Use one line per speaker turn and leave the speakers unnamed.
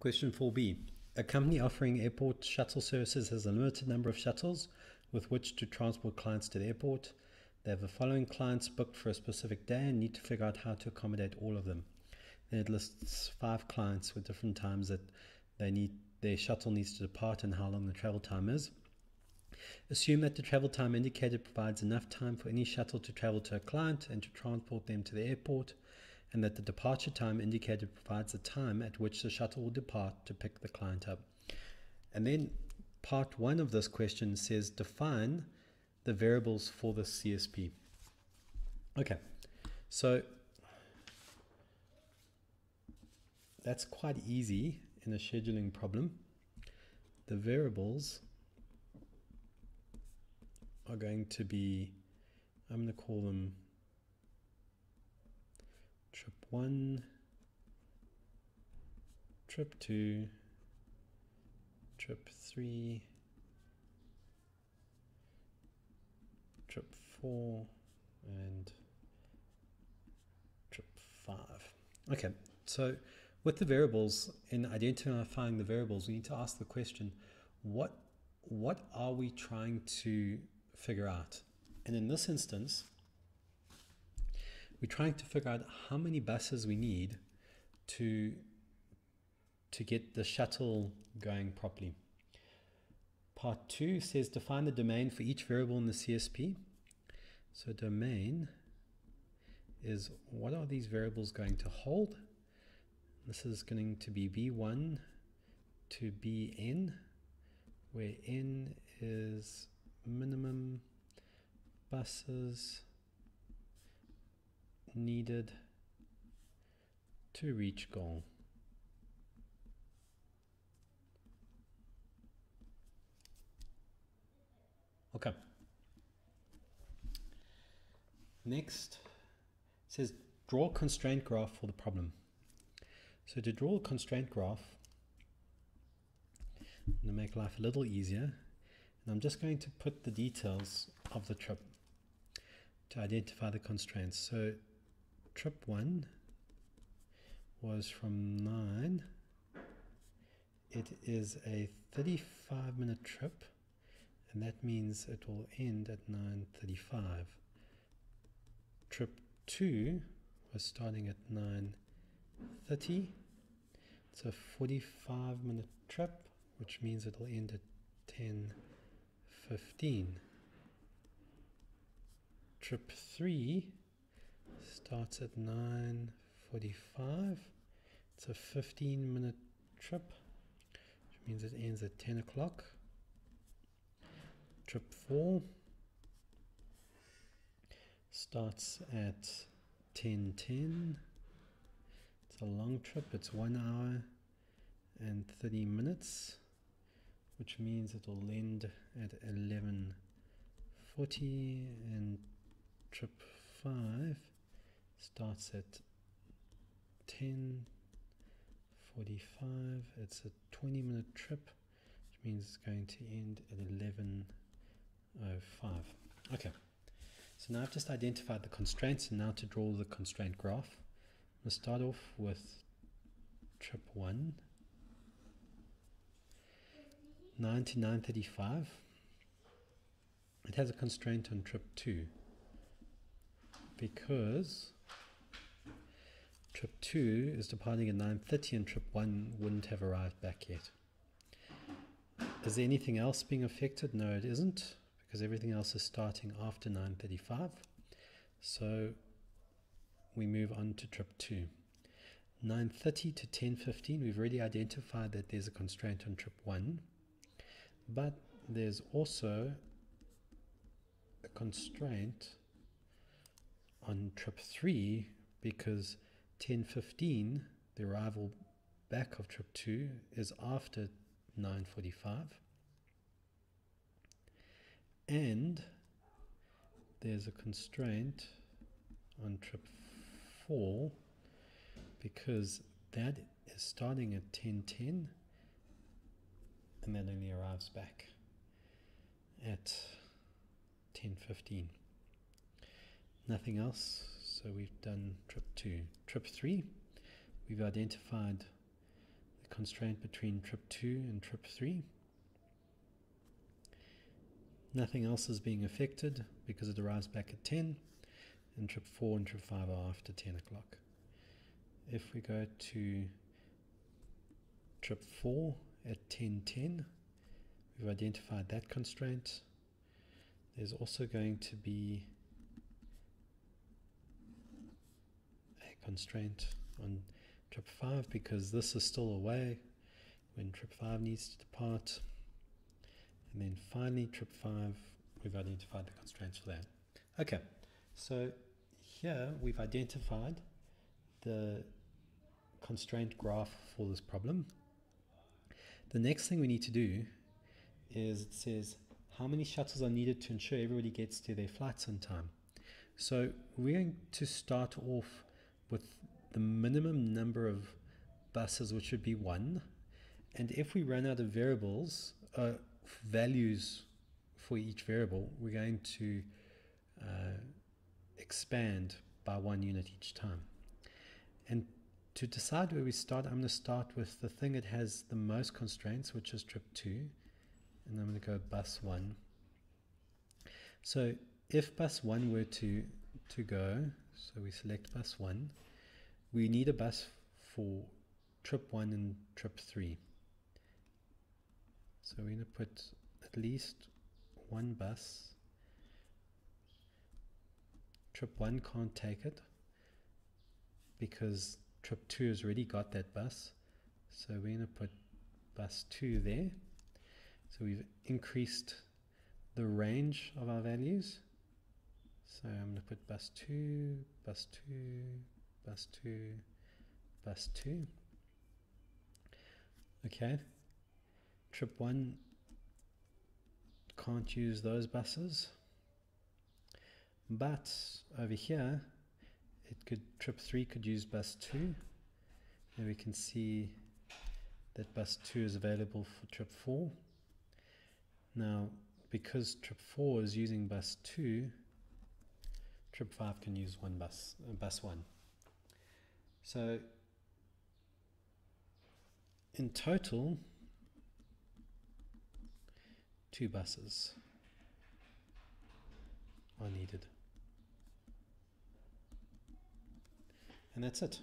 Question 4b. A company offering airport shuttle services has a limited number of shuttles with which to transport clients to the airport. They have the following clients booked for a specific day and need to figure out how to accommodate all of them. Then it lists five clients with different times that they need their shuttle needs to depart and how long the travel time is. Assume that the travel time indicated provides enough time for any shuttle to travel to a client and to transport them to the airport, and that the departure time indicated provides the time at which the shuttle will depart to pick the client up. And then part one of this question says define the variables for the CSP. Okay, so that's quite easy in a scheduling problem. The variables are going to be, I'm going to call them trip 1, trip 2, trip 3, trip 4, and trip 5. Okay, so with the variables, in identifying the variables, we need to ask the question, what, what are we trying to figure out? And in this instance, we're trying to figure out how many buses we need to, to get the shuttle going properly. Part two says define the domain for each variable in the CSP. So domain is what are these variables going to hold? This is going to be b1 to Bn, where n is minimum buses needed to reach goal. Okay. Next says draw constraint graph for the problem. So to draw a constraint graph, I'm going to make life a little easier. And I'm just going to put the details of the trip to identify the constraints. So trip 1 was from 9. It is a 35 minute trip and that means it will end at 9.35. Trip 2 was starting at 9.30 it's a 45 minute trip, which means it'll end at 10.15. Trip 3 starts at 9.45. It's a 15 minute trip, which means it ends at 10 o'clock. Trip 4 starts at 10.10 it's a long trip. It's one hour and 30 minutes, which means it will end at 11.40 and trip 5 starts at 10.45. It's a 20 minute trip, which means it's going to end at 11.05. Okay, so now I've just identified the constraints and now to draw the constraint graph. Let's start off with trip 1. nine to 9935. It has a constraint on trip 2 because trip 2 is departing at 9.30 and trip 1 wouldn't have arrived back yet. Is there anything else being affected? No, it isn't because everything else is starting after 9.35. So we move on to trip 2. 9.30 to 10.15, we've already identified that there's a constraint on trip 1, but there's also a constraint on trip 3 because 10.15, the arrival back of trip 2, is after 9.45, and there's a constraint on trip 4 because that is starting at 10.10 and that only arrives back at 10.15. Nothing else, so we've done trip 2. Trip 3, we've identified the constraint between trip 2 and trip 3. Nothing else is being affected because it arrives back at 10 and trip 4 and trip 5 are after 10 o'clock. If we go to trip 4 at 1010, we've identified that constraint. There's also going to be constraint on trip 5 because this is still away when trip 5 needs to depart. And then finally, trip 5, we've identified the constraints for that. Okay, so here we've identified the constraint graph for this problem. The next thing we need to do is it says how many shuttles are needed to ensure everybody gets to their flights on time. So we're going to start off with the minimum number of buses, which would be one. And if we run out of variables, uh, values for each variable, we're going to uh, expand by one unit each time. And to decide where we start, I'm going to start with the thing that has the most constraints, which is trip 2. And I'm going to go bus 1. So if bus 1 were to, to go, so we select bus 1, we need a bus for trip 1 and trip 3. So we're going to put at least one bus. Trip 1 can't take it because trip 2 has already got that bus. So we're going to put bus 2 there. So we've increased the range of our values. So I'm going to put bus 2, bus 2, bus 2, bus 2. Okay. Trip 1 can't use those buses. But over here, it could trip 3 could use bus 2. And we can see that bus 2 is available for trip 4. Now, because trip 4 is using bus 2, trip 5 can use one bus, uh, bus 1. So, in total, two buses are needed. And that's it.